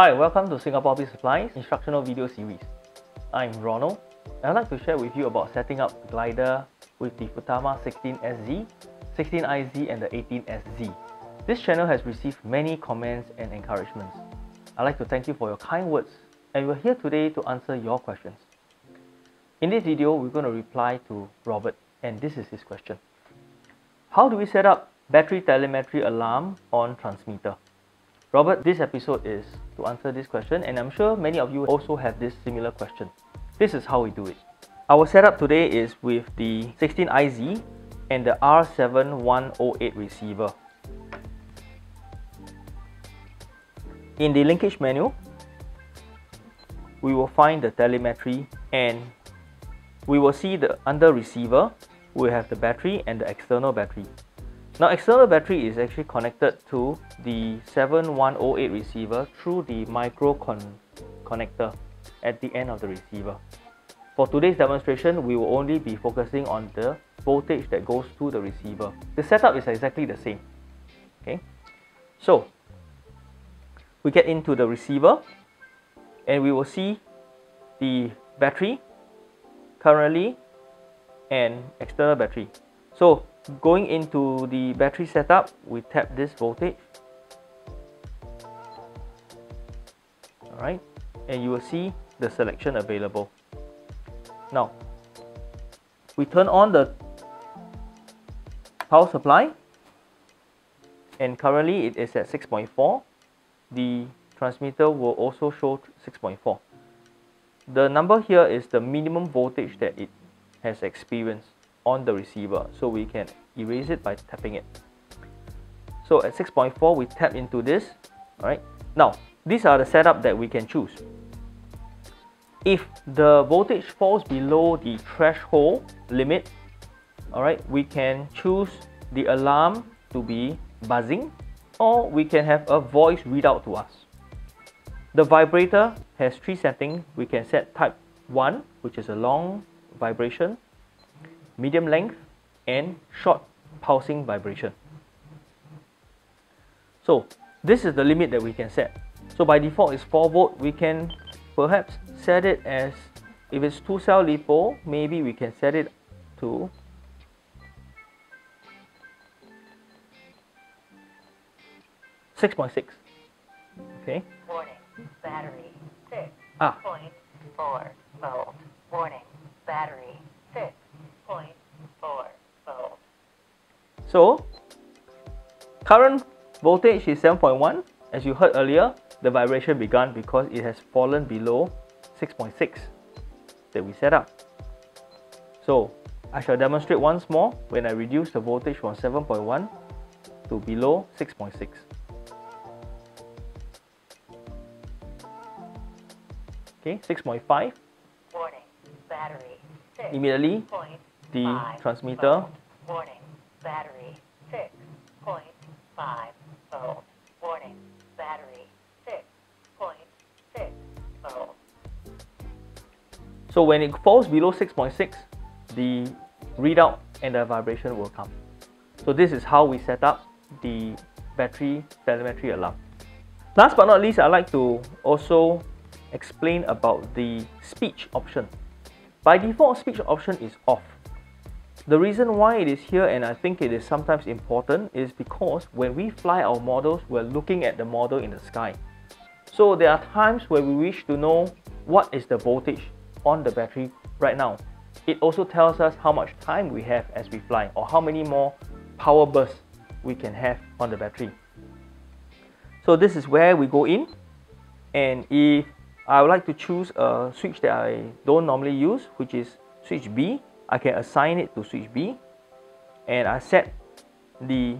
Hi, welcome to Singapore Hobby Supplies instructional video series. I'm Ronald and I'd like to share with you about setting up glider with the Futaba 16SZ, 16IZ and the 18SZ. This channel has received many comments and encouragements. I'd like to thank you for your kind words and we're here today to answer your questions. In this video, we're going to reply to Robert and this is his question. How do we set up battery telemetry alarm on transmitter? Robert, this episode is to answer this question and I'm sure many of you also have this similar question. This is how we do it. Our setup today is with the 16IZ and the R7108 receiver. In the linkage menu, we will find the telemetry and we will see the under receiver, we have the battery and the external battery. Now external battery is actually connected to the 7108 receiver through the micro con connector at the end of the receiver. For today's demonstration, we will only be focusing on the voltage that goes to the receiver. The setup is exactly the same. Okay, so we get into the receiver and we will see the battery currently and external battery. So going into the battery setup, we tap this voltage. Alright, and you will see the selection available. Now, we turn on the power supply and currently it is at 6.4. The transmitter will also show 6.4. The number here is the minimum voltage that it has experienced on the receiver so we can erase it by tapping it. So at 6.4 we tap into this all right now these are the setup that we can choose. If the voltage falls below the threshold limit all right we can choose the alarm to be buzzing or we can have a voice readout to us. The vibrator has three settings. We can set type 1 which is a long vibration medium length and short pulsing vibration. So this is the limit that we can set. So by default it's 4 volt. We can perhaps set it as if it's 2 cell LiPo, maybe we can set it to Six point six. Okay. Warning. Battery six Ah. point four volt. Warning. Battery six point four volt. So current voltage is 7.1. As you heard earlier, the vibration began because it has fallen below 6.6 that we set up. So I shall demonstrate once more when I reduce the voltage from 7.1 to below 6.6. Okay, 6.5. Battery Immediately point the transmitter. Warning. So when it falls below 6.6, the readout and the vibration will come. So this is how we set up the battery telemetry alarm. Last but not least, I'd like to also explain about the speech option. By default, speech option is off. The reason why it is here and I think it is sometimes important is because when we fly our models, we're looking at the model in the sky. So there are times where we wish to know what is the voltage on the battery right now. It also tells us how much time we have as we fly or how many more power bursts we can have on the battery. So this is where we go in and if I would like to choose a switch that I don't normally use which is switch B, I can assign it to switch B and I set the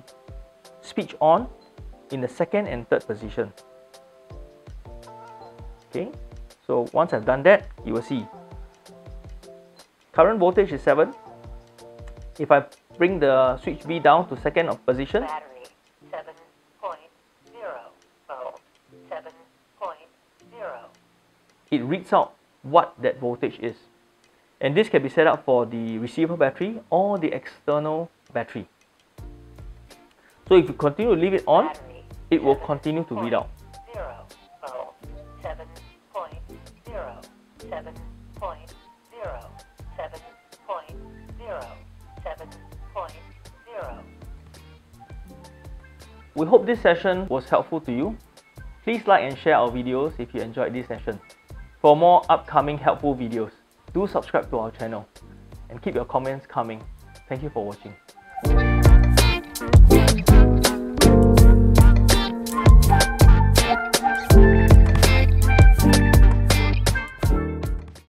speech on in the second and third position. Okay, so once I've done that, you will see current voltage is 7. If I bring the switch B down to second of position, Battery seven point zero volt. Seven point zero. it reads out what that voltage is. And this can be set up for the receiver battery or the external battery. So if you continue to leave it on, it will continue to read out. We hope this session was helpful to you. Please like and share our videos if you enjoyed this session. For more upcoming helpful videos, do subscribe to our channel and keep your comments coming. Thank you for watching.